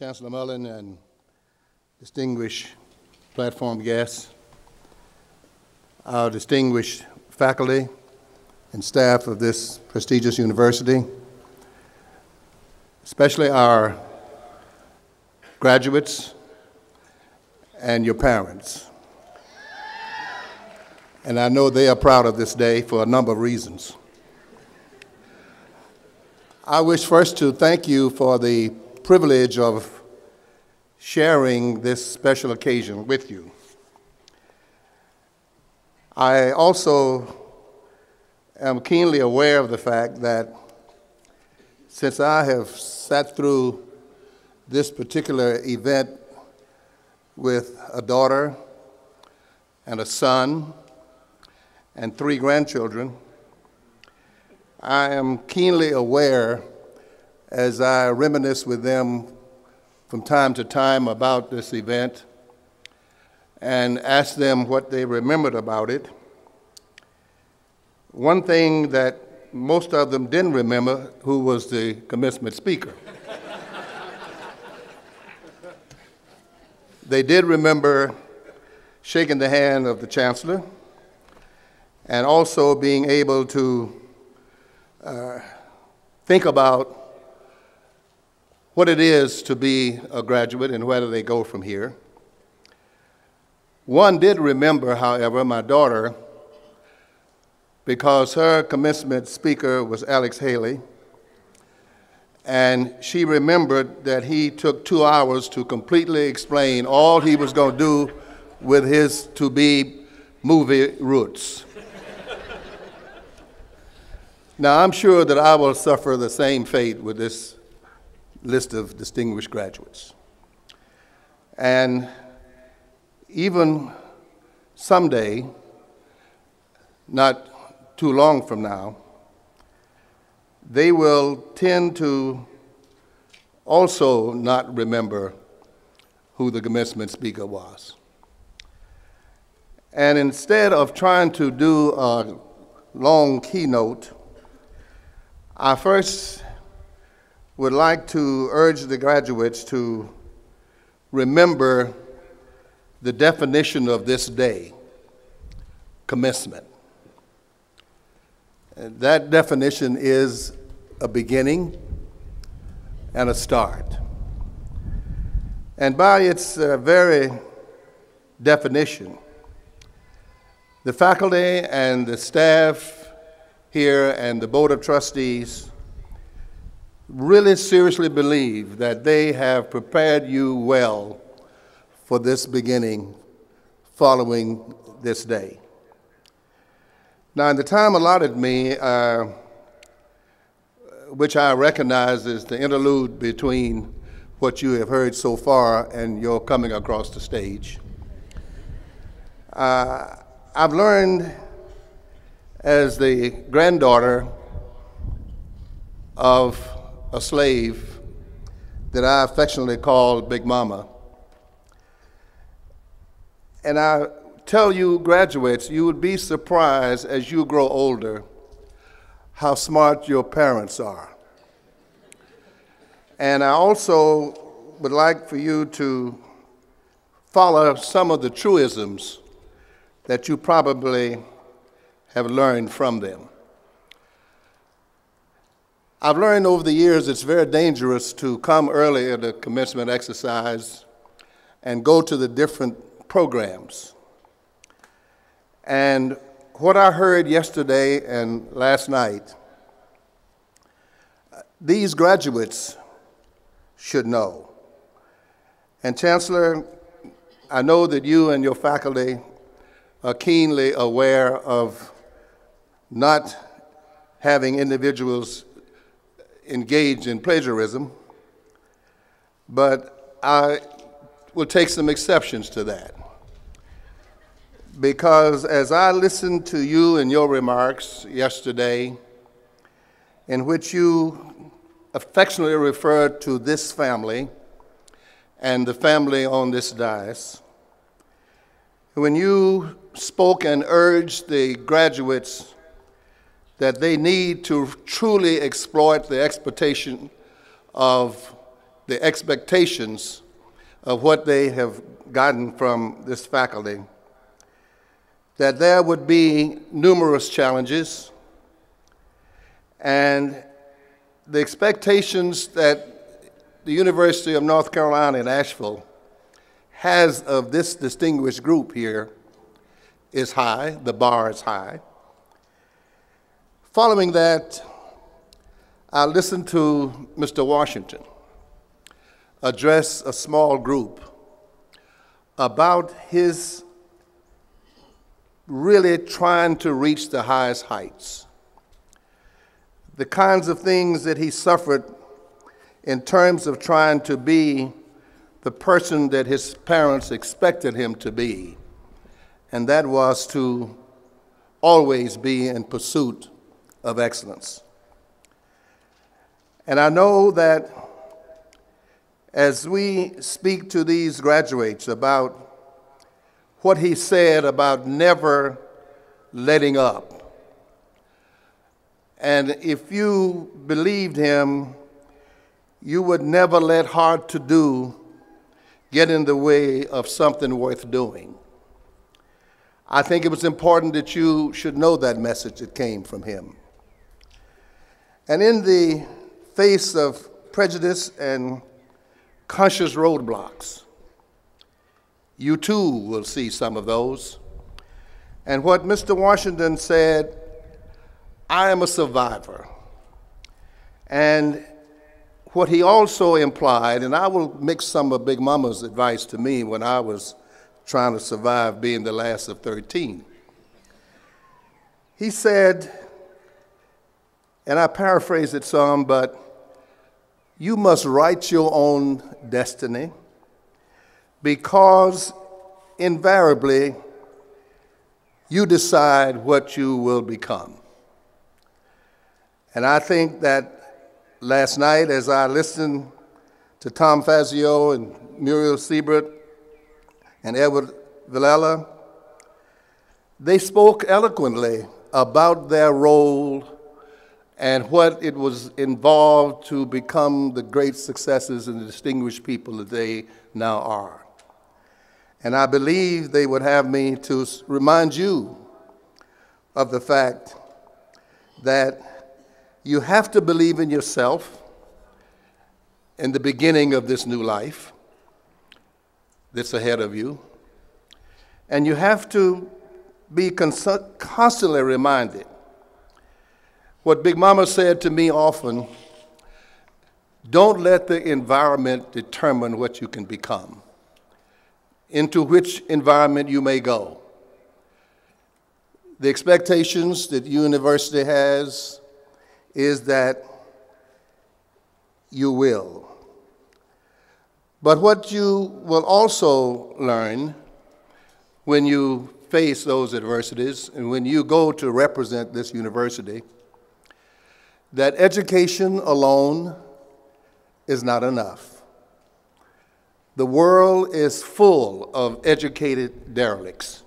Chancellor Mullen and distinguished platform guests, our distinguished faculty and staff of this prestigious university, especially our graduates and your parents. And I know they are proud of this day for a number of reasons. I wish first to thank you for the privilege of sharing this special occasion with you. I also am keenly aware of the fact that since I have sat through this particular event with a daughter and a son and three grandchildren, I am keenly aware as I reminisce with them from time to time about this event and ask them what they remembered about it. One thing that most of them didn't remember who was the commencement speaker. they did remember shaking the hand of the chancellor and also being able to uh, think about what it is to be a graduate and whether they go from here. One did remember, however, my daughter, because her commencement speaker was Alex Haley, and she remembered that he took two hours to completely explain all he was going to do with his to be movie roots. Now, I'm sure that I will suffer the same fate with this list of distinguished graduates. And even someday, not too long from now, they will tend to also not remember who the commencement speaker was. And instead of trying to do a long keynote, I first would like to urge the graduates to remember the definition of this day commencement. That definition is a beginning and a start. And by its uh, very definition, the faculty and the staff here and the Board of Trustees really seriously believe that they have prepared you well for this beginning following this day. Now, in the time allotted me, uh, which I recognize is the interlude between what you have heard so far and your coming across the stage, uh, I've learned as the granddaughter of a slave that I affectionately called Big Mama. And I tell you, graduates, you would be surprised as you grow older how smart your parents are. And I also would like for you to follow some of the truisms that you probably have learned from them. I've learned over the years it's very dangerous to come early at a commencement exercise and go to the different programs. And what I heard yesterday and last night, these graduates should know. And Chancellor, I know that you and your faculty are keenly aware of not having individuals engaged in plagiarism, but I will take some exceptions to that. Because as I listened to you and your remarks yesterday, in which you affectionately referred to this family and the family on this dais, when you spoke and urged the graduates that they need to truly exploit the expectation of the expectations of what they have gotten from this faculty, that there would be numerous challenges and the expectations that the University of North Carolina in Asheville has of this distinguished group here is high, the bar is high. Following that, I listened to Mr. Washington address a small group about his really trying to reach the highest heights. The kinds of things that he suffered in terms of trying to be the person that his parents expected him to be, and that was to always be in pursuit of excellence. And I know that as we speak to these graduates about what he said about never letting up, and if you believed him, you would never let hard to do get in the way of something worth doing. I think it was important that you should know that message that came from him. And in the face of prejudice and conscious roadblocks, you too will see some of those. And what Mr. Washington said, I am a survivor. And what he also implied, and I will mix some of Big Mama's advice to me when I was trying to survive being the last of 13. He said, and I paraphrase it some, but you must write your own destiny because invariably you decide what you will become. And I think that last night, as I listened to Tom Fazio and Muriel Siebert and Edward Villella, they spoke eloquently about their role and what it was involved to become the great successes and the distinguished people that they now are. And I believe they would have me to remind you of the fact that you have to believe in yourself in the beginning of this new life that's ahead of you. And you have to be constantly reminded. What Big Mama said to me often don't let the environment determine what you can become, into which environment you may go. The expectations that university has is that you will. But what you will also learn when you face those adversities and when you go to represent this university, that education alone is not enough. The world is full of educated derelicts.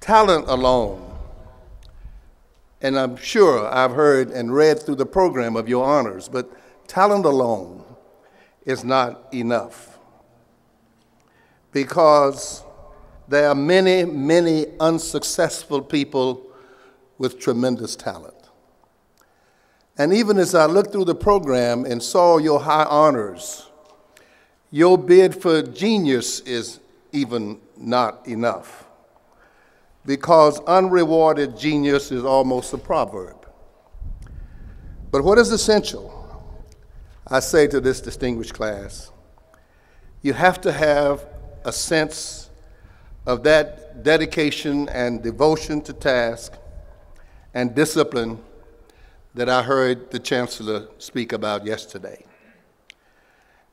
Talent alone, and I'm sure I've heard and read through the program of your honors, but talent alone is not enough. Because there are many, many unsuccessful people with tremendous talent. And even as I looked through the program and saw your high honors, your bid for genius is even not enough. Because unrewarded genius is almost a proverb. But what is essential? I say to this distinguished class, you have to have a sense of that dedication and devotion to task and discipline that I heard the Chancellor speak about yesterday.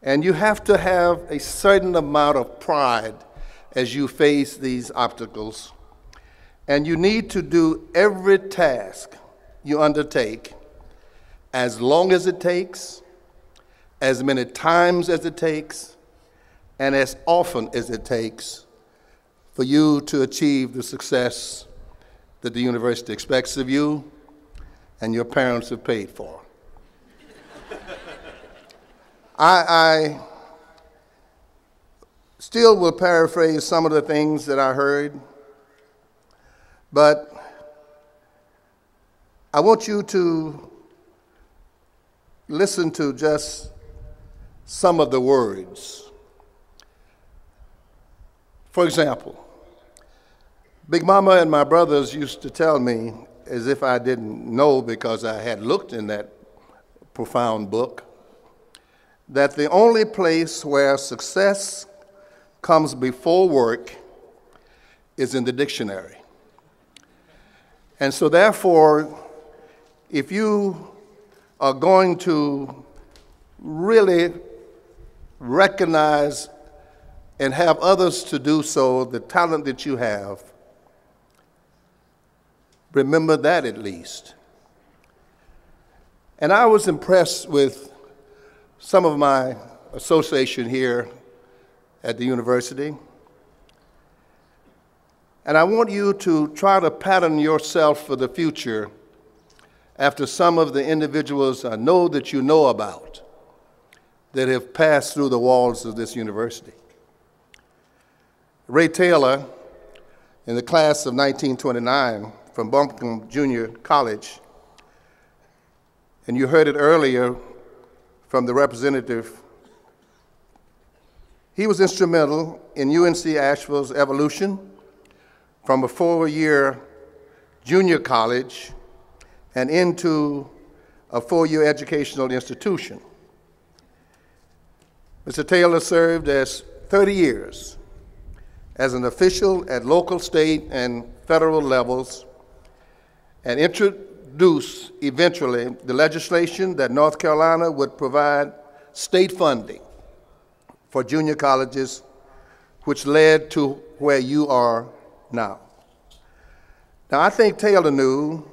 And you have to have a certain amount of pride as you face these obstacles. And you need to do every task you undertake as long as it takes as many times as it takes and as often as it takes for you to achieve the success that the university expects of you and your parents have paid for. I, I still will paraphrase some of the things that I heard, but I want you to listen to just some of the words. For example, Big Mama and my brothers used to tell me, as if I didn't know because I had looked in that profound book, that the only place where success comes before work is in the dictionary. And so, therefore, if you are going to really recognize and have others to do so, the talent that you have, remember that at least. And I was impressed with some of my association here at the university. And I want you to try to pattern yourself for the future after some of the individuals I know that you know about that have passed through the walls of this university. Roy Taylor, in the class of 1929 from Buncombe Junior College, and you heard it earlier from the representative he was instrumental in UNC Asheville's evolution from a four year junior college and into a four year educational institution. Mr. Taylor served as 30 years as an official at local, state, and federal levels and introduce eventually the legislation that North Carolina would provide state funding for junior colleges, which led to where you are now. Now, I think Taylor knew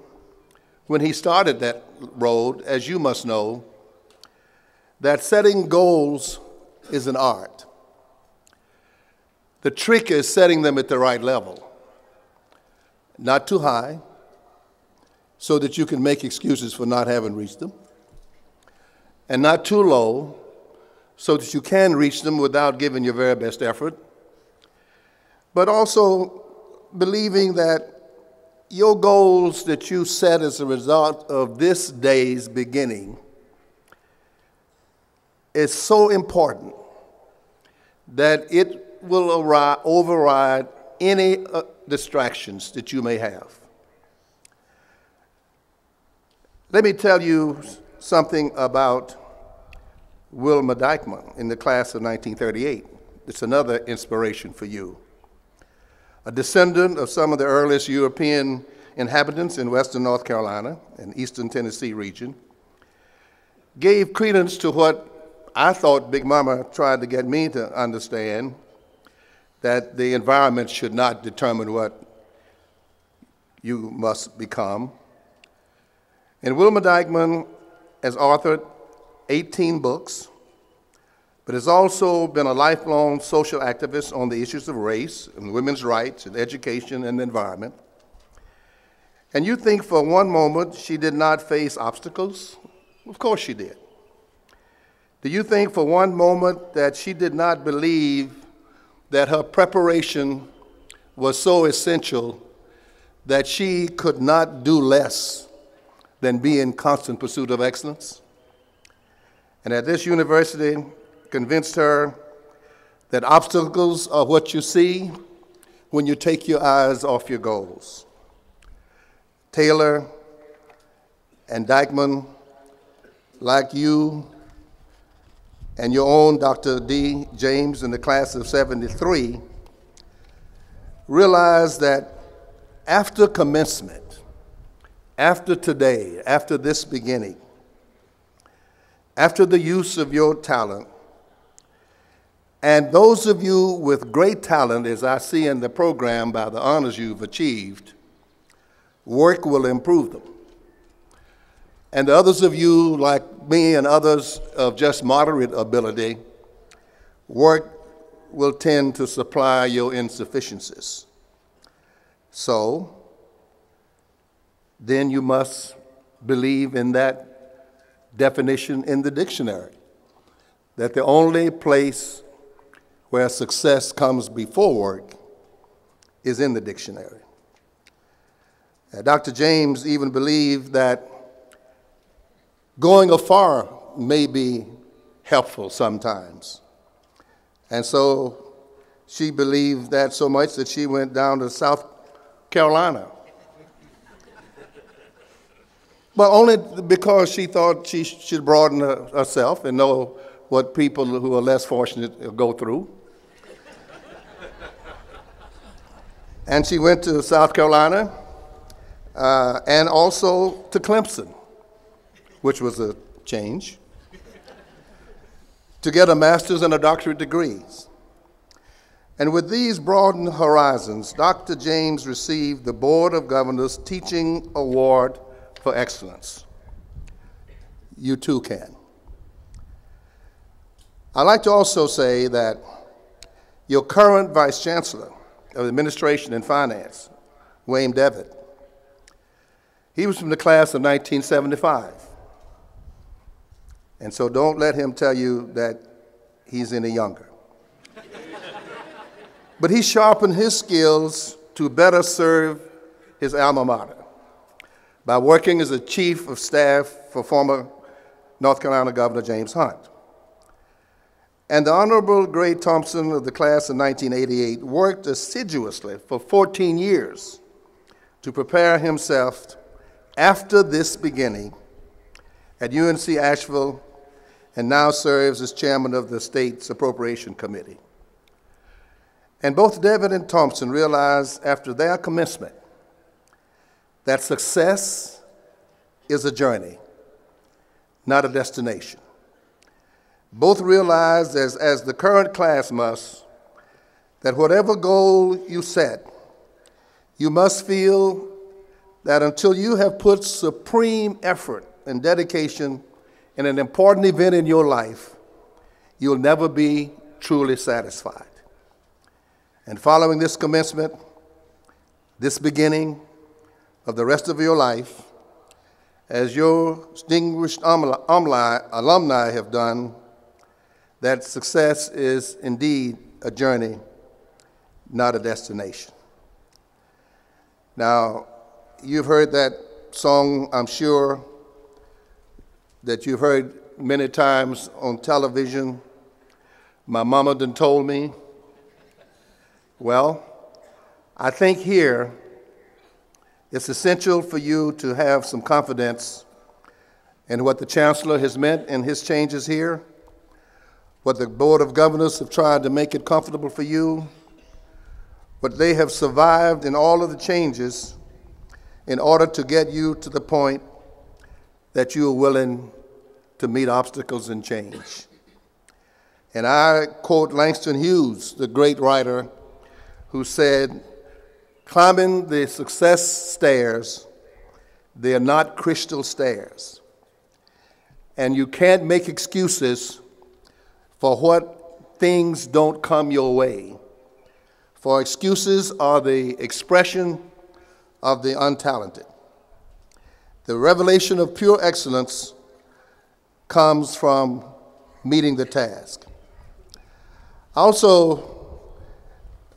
when he started that road, as you must know, that setting goals is an art. The trick is setting them at the right level, not too high, so that you can make excuses for not having reached them, and not too low, so that you can reach them without giving your very best effort, but also believing that your goals that you set as a result of this day's beginning is so important that it will override any uh, distractions that you may have. Let me tell you something about Wilma Dykeman in the class of 1938. It's another inspiration for you. A descendant of some of the earliest European inhabitants in western North Carolina and eastern Tennessee region, gave credence to what I thought Big Mama tried to get me to understand that the environment should not determine what you must become. And Wilma Dykeman has authored 18 books, but has also been a lifelong social activist on the issues of race and women's rights and education and the environment. And you think for one moment she did not face obstacles? Of course she did. Do you think for one moment that she did not believe that her preparation was so essential that she could not do less than be in constant pursuit of excellence? and at this university convinced her that obstacles are what you see when you take your eyes off your goals. Taylor and Dykeman, like you and your own Dr. D. James in the class of 73, realized that after commencement, after today, after this beginning, after the use of your talent. And those of you with great talent, as I see in the program by the honors you've achieved, work will improve them. And the others of you, like me and others of just moderate ability, work will tend to supply your insufficiencies. So, then you must believe in that definition in the dictionary that the only place where success comes before work is in the dictionary. Uh, Dr. James even believed that going afar may be helpful sometimes. And so she believed that so much that she went down to South Carolina. But only because she thought she should broaden herself and know what people who are less fortunate go through. and she went to South Carolina uh, and also to Clemson, which was a change, to get a master's and a doctorate degrees. And with these broadened horizons, Dr. James received the Board of Governors Teaching Award for Excellence. You too can. I'd like to also say that your current Vice Chancellor of Administration and Finance, Wayne Devitt, he was from the class of 1975. And so don't let him tell you that he's any younger. but he sharpened his skills to better serve his alma mater by working as a chief of staff for former North Carolina Governor James Hunt. And the Honorable Gray Thompson of the class of 1988 worked assiduously for 14 years to prepare himself after this beginning at UNC Asheville and now serves as chairman of the state's appropriation committee. And both Devitt and Thompson realized after their commencement that success is a journey, not a destination. Both realize, as, as the current class must, that whatever goal you set, you must feel that until you have put supreme effort and dedication in an important event in your life, you'll never be truly satisfied. And following this commencement, this beginning of the rest of your life, as your distinguished alumni have done, that success is indeed a journey, not a destination. Now, You've heard that song, I'm sure, that you've heard many times on television. My mama done told me. Well, I think here it's essential for you to have some confidence in what the Chancellor has meant in his changes here, what the Board of Governors have tried to make it comfortable for you, what they have survived in all of the changes in order to get you to the point that you are willing to meet obstacles and change. And I quote Langston Hughes, the great writer, who said, Climbing the success stairs, they are not crystal stairs. And you can't make excuses for what things don't come your way. For excuses are the expression of the untalented. The revelation of pure excellence comes from meeting the task. I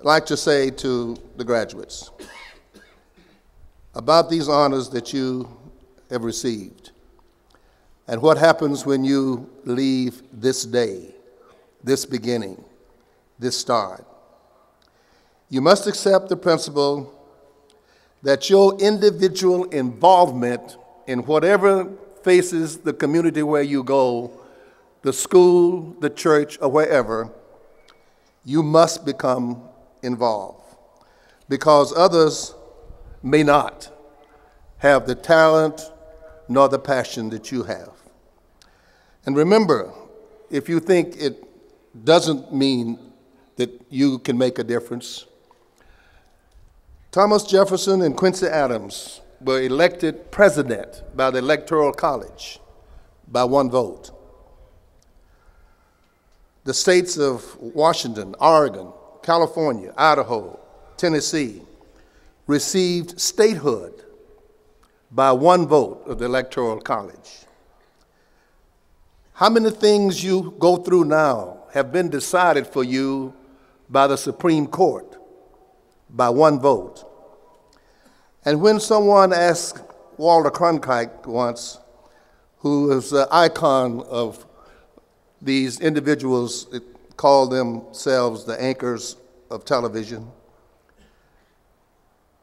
also like to say to the graduates about these honors that you have received and what happens when you leave this day, this beginning, this start. You must accept the principle that your individual involvement in whatever faces the community where you go, the school, the church, or wherever, you must become involved because others may not have the talent nor the passion that you have. And remember, if you think it doesn't mean that you can make a difference, Thomas Jefferson and Quincy Adams were elected president by the Electoral College by one vote. The states of Washington, Oregon, California, Idaho, Tennessee received statehood by one vote of the Electoral College. How many things you go through now have been decided for you by the Supreme Court by one vote? And when someone asked Walter Cronkite once, who is an icon of these individuals call themselves the anchors of television,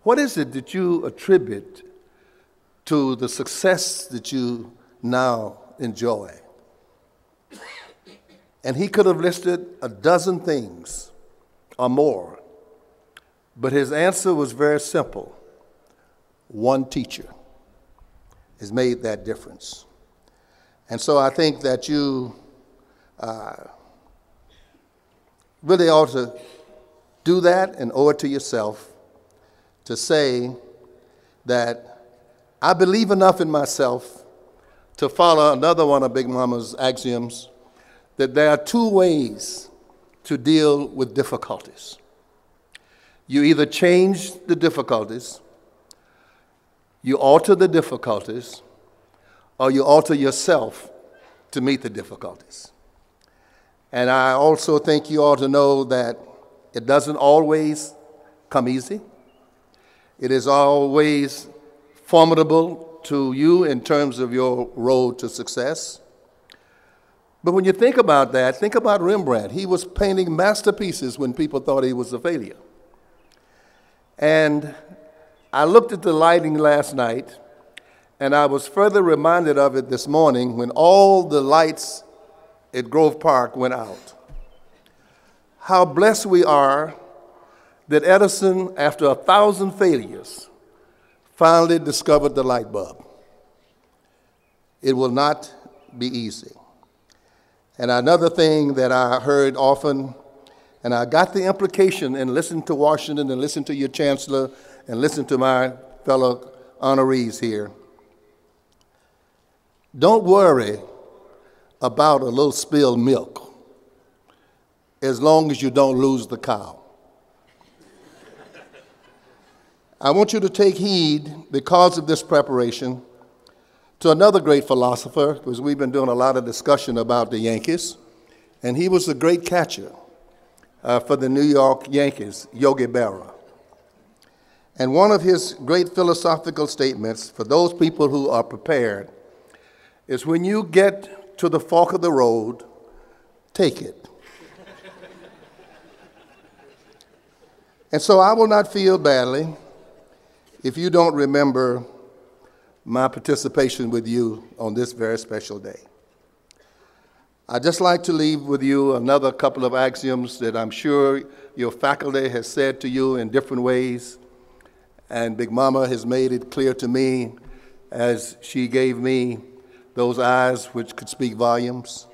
what is it that you attribute to the success that you now enjoy? And he could have listed a dozen things or more, but his answer was very simple one teacher has made that difference. And so I think that you uh, really ought to do that and owe it to yourself to say that I believe enough in myself to follow another one of Big Mama's axioms that there are two ways to deal with difficulties. You either change the difficulties, you alter the difficulties, or you alter yourself to meet the difficulties. And I also think you ought to know that it doesn't always come easy. It is always formidable to you in terms of your road to success. But when you think about that, think about Rembrandt. He was painting masterpieces when people thought he was a failure. And I looked at the lighting last night, and I was further reminded of it this morning when all the lights at Grove Park went out. How blessed we are that Edison, after a thousand failures, finally discovered the light bulb. It will not be easy. And another thing that I heard often, and I got the implication and listened to Washington and listened to your chancellor and listened to my fellow honorees here. Don't worry about a little spilled milk as long as you don't lose the cow. I want you to take heed because of this preparation to another great philosopher, because we've been doing a lot of discussion about the Yankees, and he was a great catcher uh, for the New York Yankees, Yogi Berra. And one of his great philosophical statements for those people who are prepared is when you get to the fork of the road, take it. and so I will not feel badly if you don't remember my participation with you on this very special day. I'd just like to leave with you another couple of axioms that I'm sure your faculty has said to you in different ways, and Big Mama has made it clear to me as she gave me those eyes which could speak volumes.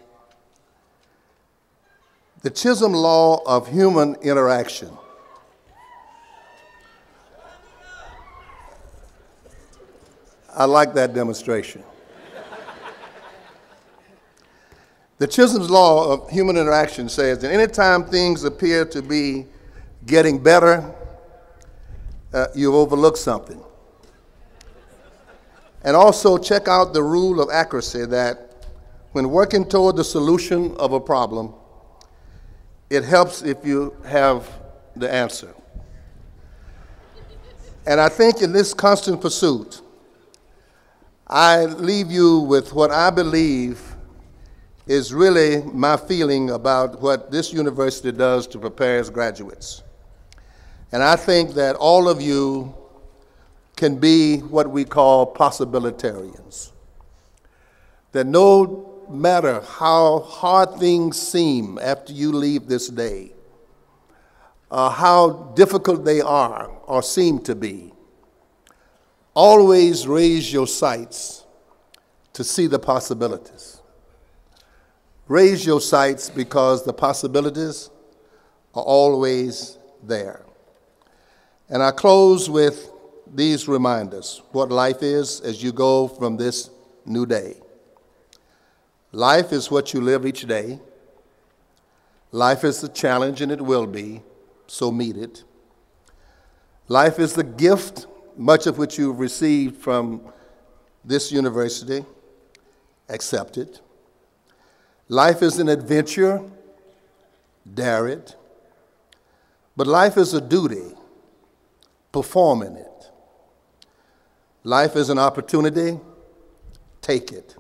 The Chisholm Law of Human Interaction I like that demonstration. the Chisholm's law of human interaction says that anytime things appear to be getting better, uh, you've overlooked something. And also check out the rule of accuracy that when working toward the solution of a problem, it helps if you have the answer. And I think in this constant pursuit, I leave you with what I believe is really my feeling about what this university does to prepare its graduates. And I think that all of you can be what we call possibilitarians. That no matter how hard things seem after you leave this day, uh, how difficult they are or seem to be, Always raise your sights to see the possibilities. Raise your sights because the possibilities are always there. And I close with these reminders what life is as you go from this new day. Life is what you live each day. Life is a challenge, and it will be, so meet it. Life is the gift much of which you've received from this university, accept it. Life is an adventure, dare it. But life is a duty, Performing it. Life is an opportunity, take it.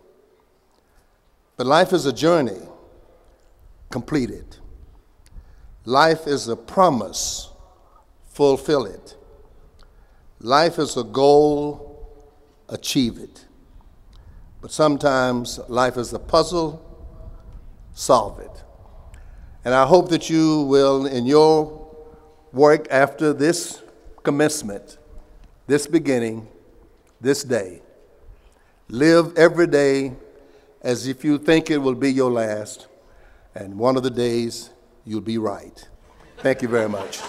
But life is a journey, complete it. Life is a promise, fulfill it. Life is a goal, achieve it. But sometimes life is a puzzle, solve it. And I hope that you will, in your work after this commencement, this beginning, this day, live every day as if you think it will be your last, and one of the days you'll be right. Thank you very much.